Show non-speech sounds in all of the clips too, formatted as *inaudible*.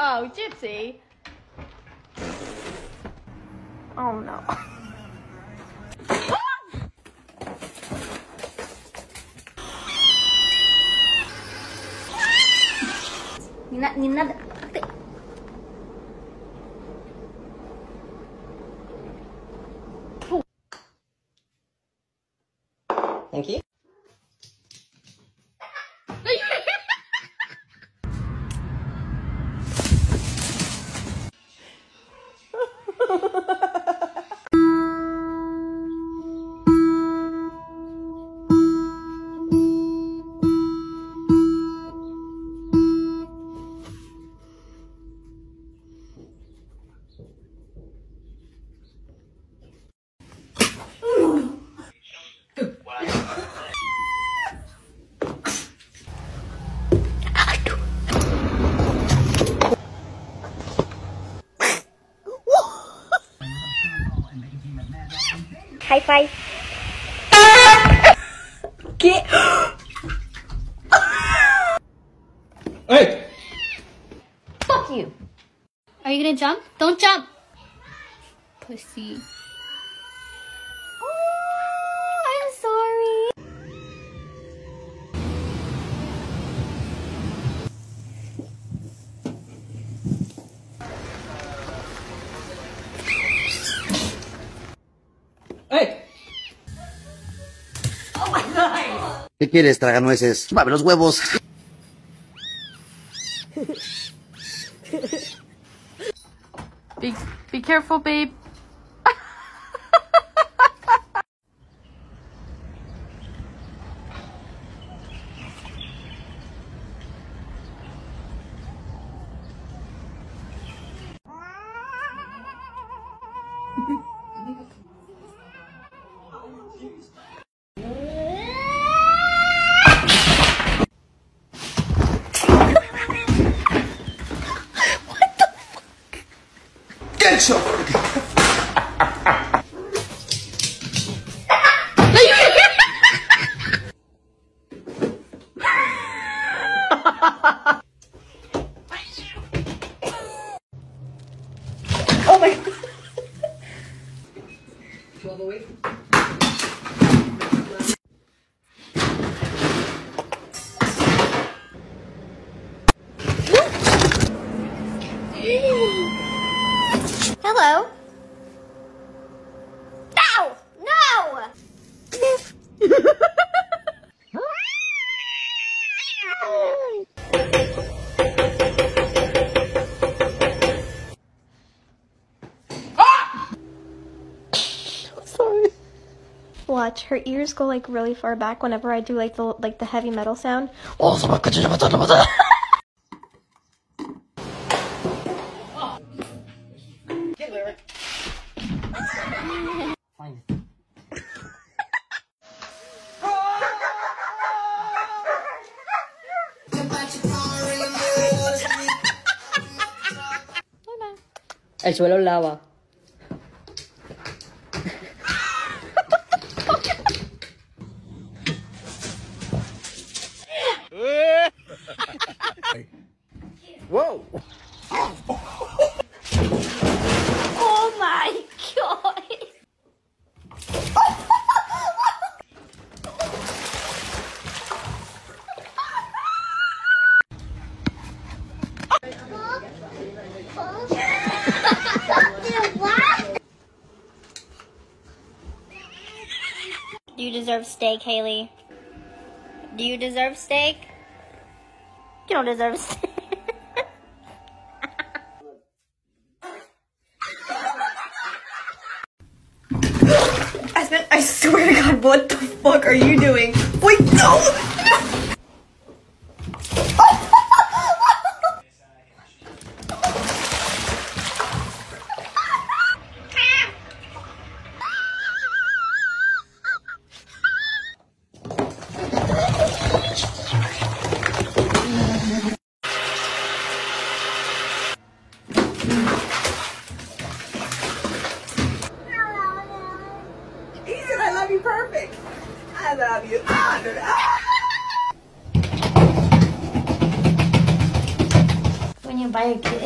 Oh, Gypsy. Oh, no. *laughs* High five. Get. Hey! Fuck you. Are you gonna jump? Don't jump. Pussy. ¿Qué quieres, traganueces? Súbame los huevos. Be careful, babe. Next show. oh my god. Watch, her ears go like really far back whenever I do like the like the heavy metal sound. *laughs* El suelo lava. Whoa! Oh my god! Do you deserve steak, Haley? Do you deserve steak? You don't deserve *laughs* steak. I swear to God, what the fuck are you doing? Wait, no!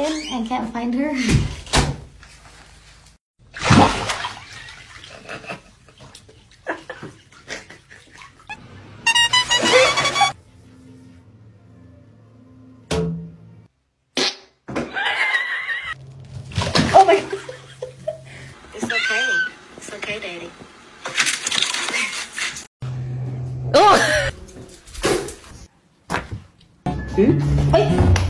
By a and can't find her? Oh my god. It's okay. It's okay, Daddy. Oh. Hey!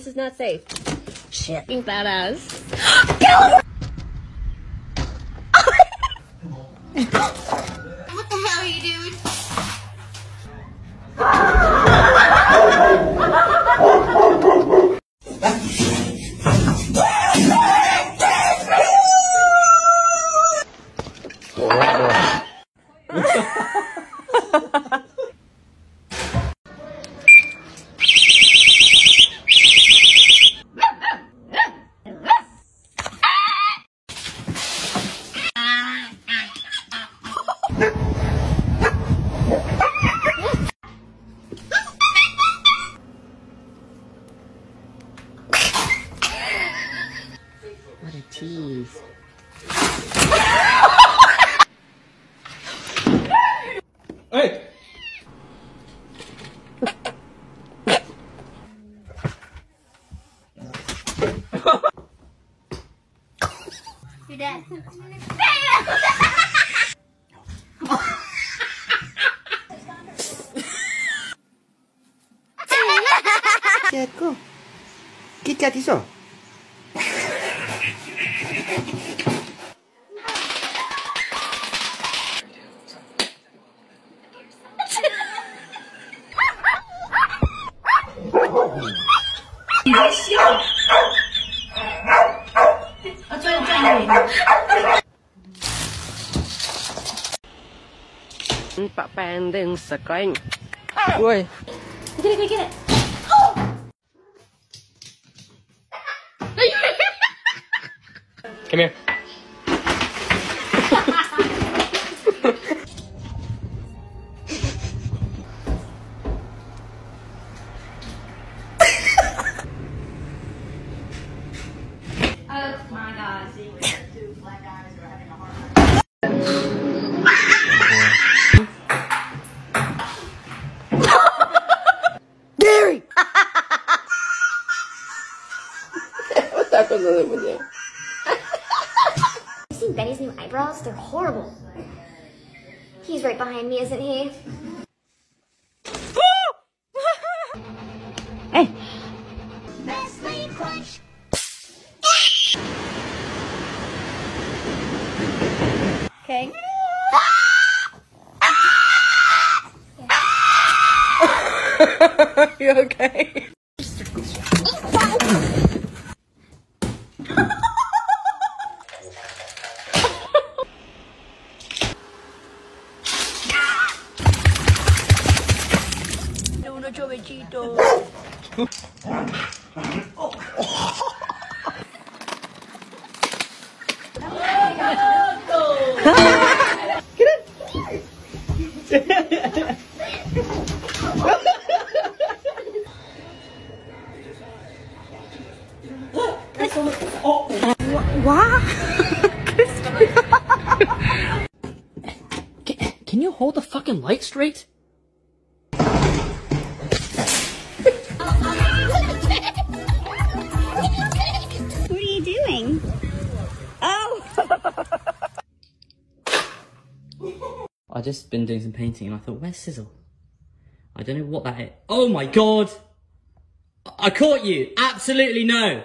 This is not safe. Shit. Being badass. *gasps* *laughs* What the hell are you doing? cheese. hey! You're dead. 你别笑。啊，转转转！你把板凳甩开。喂。你进来，你进来。哎呀！Come here. *laughs* new? They're horrible. He's right behind me, isn't he? *laughs* Hey. Okay. *laughs* *laughs* you okay? Chavo Chovechito. Can you hold the fucking light straight? I just been doing some painting and I thought, where's Sizzle? I don't know what that is. Oh my god! I caught you! Absolutely no!